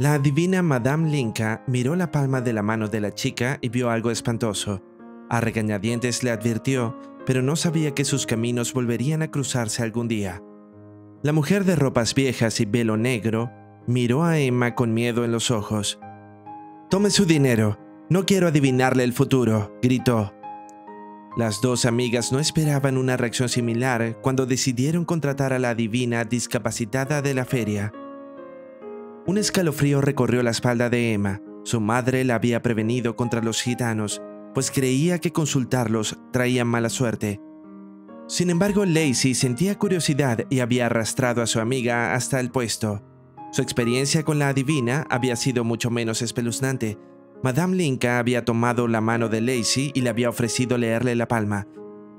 La adivina Madame Linka miró la palma de la mano de la chica y vio algo espantoso. A regañadientes le advirtió, pero no sabía que sus caminos volverían a cruzarse algún día. La mujer de ropas viejas y velo negro miró a Emma con miedo en los ojos. Tome su dinero, no quiero adivinarle el futuro, gritó. Las dos amigas no esperaban una reacción similar cuando decidieron contratar a la adivina discapacitada de la feria. Un escalofrío recorrió la espalda de Emma. Su madre la había prevenido contra los gitanos, pues creía que consultarlos traía mala suerte. Sin embargo, Lacey sentía curiosidad y había arrastrado a su amiga hasta el puesto. Su experiencia con la adivina había sido mucho menos espeluznante. Madame Linka había tomado la mano de Lacey y le había ofrecido leerle la palma.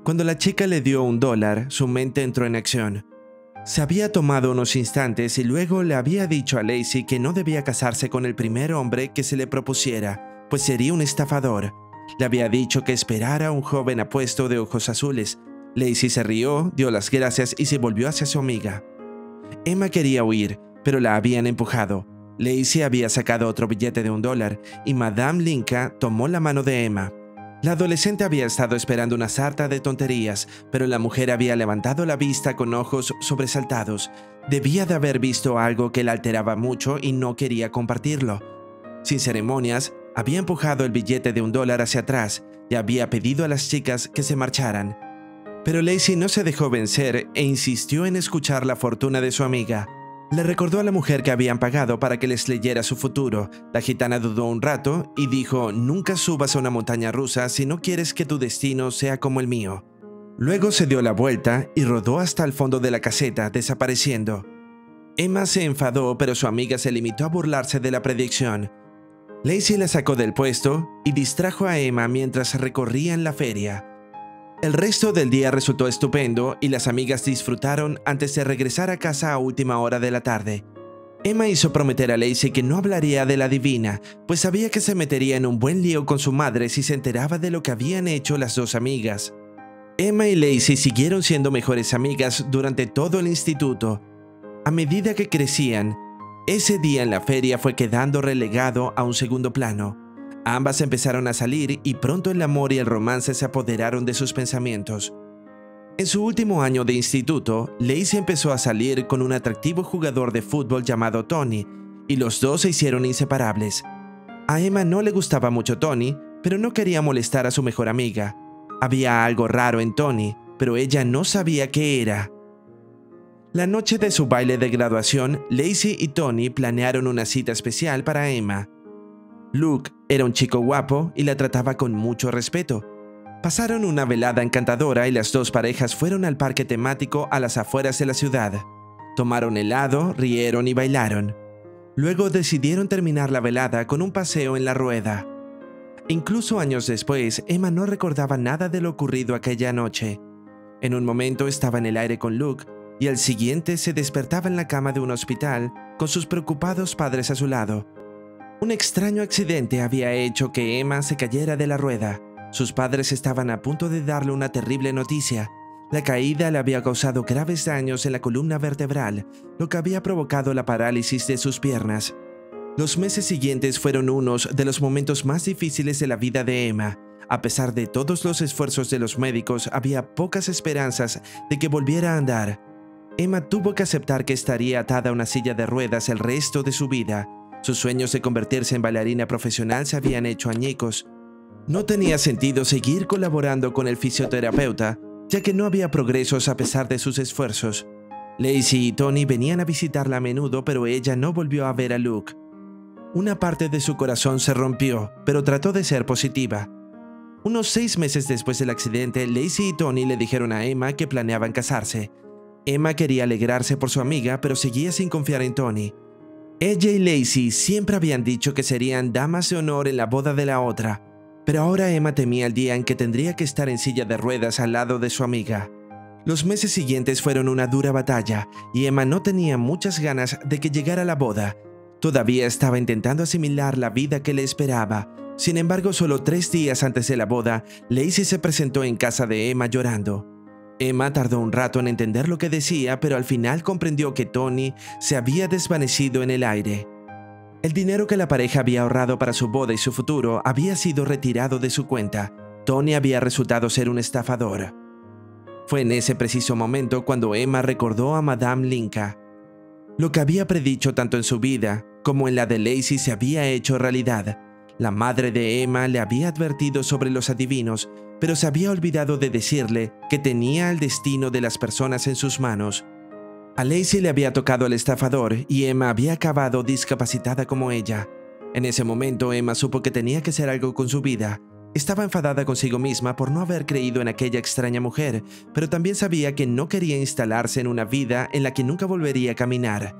Cuando la chica le dio un dólar, su mente entró en acción. Se había tomado unos instantes y luego le había dicho a Lacey que no debía casarse con el primer hombre que se le propusiera, pues sería un estafador. Le había dicho que esperara a un joven apuesto de ojos azules. Lacey se rió, dio las gracias y se volvió hacia su amiga. Emma quería huir, pero la habían empujado. Lacey había sacado otro billete de un dólar y Madame Linka tomó la mano de Emma. La adolescente había estado esperando una sarta de tonterías, pero la mujer había levantado la vista con ojos sobresaltados. Debía de haber visto algo que la alteraba mucho y no quería compartirlo. Sin ceremonias, había empujado el billete de un dólar hacia atrás y había pedido a las chicas que se marcharan. Pero Lacey no se dejó vencer e insistió en escuchar la fortuna de su amiga. Le recordó a la mujer que habían pagado para que les leyera su futuro. La gitana dudó un rato y dijo, nunca subas a una montaña rusa si no quieres que tu destino sea como el mío. Luego se dio la vuelta y rodó hasta el fondo de la caseta, desapareciendo. Emma se enfadó, pero su amiga se limitó a burlarse de la predicción. Lacey la sacó del puesto y distrajo a Emma mientras recorrían la feria. El resto del día resultó estupendo y las amigas disfrutaron antes de regresar a casa a última hora de la tarde. Emma hizo prometer a Lacey que no hablaría de la divina, pues sabía que se metería en un buen lío con su madre si se enteraba de lo que habían hecho las dos amigas. Emma y Lacey siguieron siendo mejores amigas durante todo el instituto. A medida que crecían, ese día en la feria fue quedando relegado a un segundo plano. Ambas empezaron a salir y pronto el amor y el romance se apoderaron de sus pensamientos. En su último año de instituto, Lacey empezó a salir con un atractivo jugador de fútbol llamado Tony, y los dos se hicieron inseparables. A Emma no le gustaba mucho Tony, pero no quería molestar a su mejor amiga. Había algo raro en Tony, pero ella no sabía qué era. La noche de su baile de graduación, Lacey y Tony planearon una cita especial para Emma. Luke era un chico guapo y la trataba con mucho respeto. Pasaron una velada encantadora y las dos parejas fueron al parque temático a las afueras de la ciudad. Tomaron helado, rieron y bailaron. Luego decidieron terminar la velada con un paseo en la rueda. Incluso años después, Emma no recordaba nada de lo ocurrido aquella noche. En un momento estaba en el aire con Luke y al siguiente se despertaba en la cama de un hospital con sus preocupados padres a su lado. Un extraño accidente había hecho que Emma se cayera de la rueda. Sus padres estaban a punto de darle una terrible noticia. La caída le había causado graves daños en la columna vertebral, lo que había provocado la parálisis de sus piernas. Los meses siguientes fueron unos de los momentos más difíciles de la vida de Emma. A pesar de todos los esfuerzos de los médicos, había pocas esperanzas de que volviera a andar. Emma tuvo que aceptar que estaría atada a una silla de ruedas el resto de su vida, sus sueños de convertirse en bailarina profesional se habían hecho añicos. No tenía sentido seguir colaborando con el fisioterapeuta, ya que no había progresos a pesar de sus esfuerzos. Lacey y Tony venían a visitarla a menudo, pero ella no volvió a ver a Luke. Una parte de su corazón se rompió, pero trató de ser positiva. Unos seis meses después del accidente, Lacey y Tony le dijeron a Emma que planeaban casarse. Emma quería alegrarse por su amiga, pero seguía sin confiar en Tony. Ella y Lacey siempre habían dicho que serían damas de honor en la boda de la otra, pero ahora Emma temía el día en que tendría que estar en silla de ruedas al lado de su amiga. Los meses siguientes fueron una dura batalla y Emma no tenía muchas ganas de que llegara la boda. Todavía estaba intentando asimilar la vida que le esperaba. Sin embargo, solo tres días antes de la boda, Lacey se presentó en casa de Emma llorando. Emma tardó un rato en entender lo que decía, pero al final comprendió que Tony se había desvanecido en el aire. El dinero que la pareja había ahorrado para su boda y su futuro había sido retirado de su cuenta. Tony había resultado ser un estafador. Fue en ese preciso momento cuando Emma recordó a Madame Linka. Lo que había predicho tanto en su vida como en la de Lacey se había hecho realidad. La madre de Emma le había advertido sobre los adivinos, pero se había olvidado de decirle que tenía el destino de las personas en sus manos. A Lacey le había tocado el estafador y Emma había acabado discapacitada como ella. En ese momento Emma supo que tenía que hacer algo con su vida. Estaba enfadada consigo misma por no haber creído en aquella extraña mujer, pero también sabía que no quería instalarse en una vida en la que nunca volvería a caminar.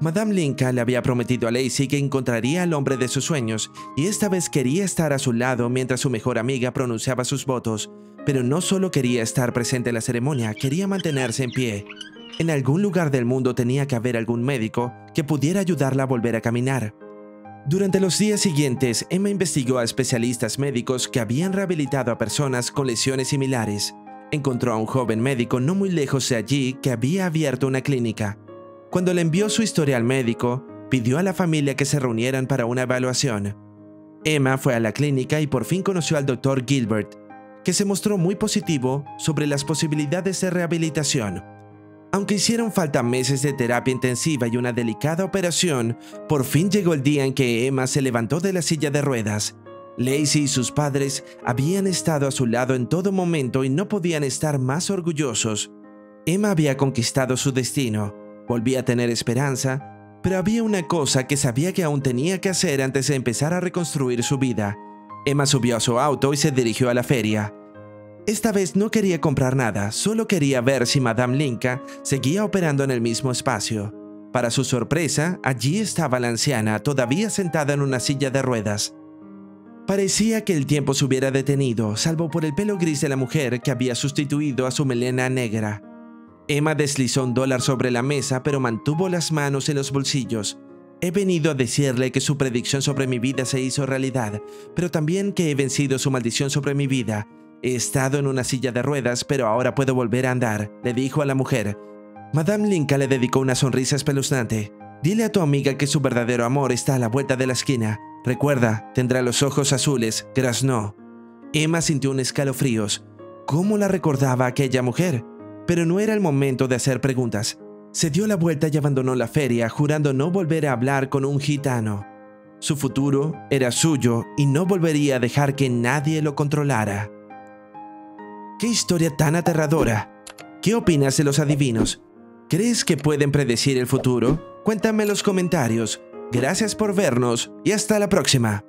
Madame Linka le había prometido a Lacey que encontraría al hombre de sus sueños, y esta vez quería estar a su lado mientras su mejor amiga pronunciaba sus votos, pero no solo quería estar presente en la ceremonia, quería mantenerse en pie. En algún lugar del mundo tenía que haber algún médico que pudiera ayudarla a volver a caminar. Durante los días siguientes, Emma investigó a especialistas médicos que habían rehabilitado a personas con lesiones similares. Encontró a un joven médico no muy lejos de allí que había abierto una clínica. Cuando le envió su historia al médico, pidió a la familia que se reunieran para una evaluación. Emma fue a la clínica y por fin conoció al doctor Gilbert, que se mostró muy positivo sobre las posibilidades de rehabilitación. Aunque hicieron falta meses de terapia intensiva y una delicada operación, por fin llegó el día en que Emma se levantó de la silla de ruedas. Lacey y sus padres habían estado a su lado en todo momento y no podían estar más orgullosos. Emma había conquistado su destino, volvía a tener esperanza, pero había una cosa que sabía que aún tenía que hacer antes de empezar a reconstruir su vida. Emma subió a su auto y se dirigió a la feria. Esta vez no quería comprar nada, solo quería ver si Madame Linka seguía operando en el mismo espacio. Para su sorpresa, allí estaba la anciana, todavía sentada en una silla de ruedas. Parecía que el tiempo se hubiera detenido, salvo por el pelo gris de la mujer que había sustituido a su melena negra. Emma deslizó un dólar sobre la mesa, pero mantuvo las manos en los bolsillos. He venido a decirle que su predicción sobre mi vida se hizo realidad, pero también que he vencido su maldición sobre mi vida He estado en una silla de ruedas, pero ahora puedo volver a andar, le dijo a la mujer. Madame Linka le dedicó una sonrisa espeluznante. Dile a tu amiga que su verdadero amor está a la vuelta de la esquina. Recuerda, tendrá los ojos azules, no. Emma sintió un escalofríos. ¿Cómo la recordaba aquella mujer? Pero no era el momento de hacer preguntas. Se dio la vuelta y abandonó la feria, jurando no volver a hablar con un gitano. Su futuro era suyo y no volvería a dejar que nadie lo controlara. ¡Qué historia tan aterradora! ¿Qué opinas de los adivinos? ¿Crees que pueden predecir el futuro? Cuéntame en los comentarios. Gracias por vernos y hasta la próxima.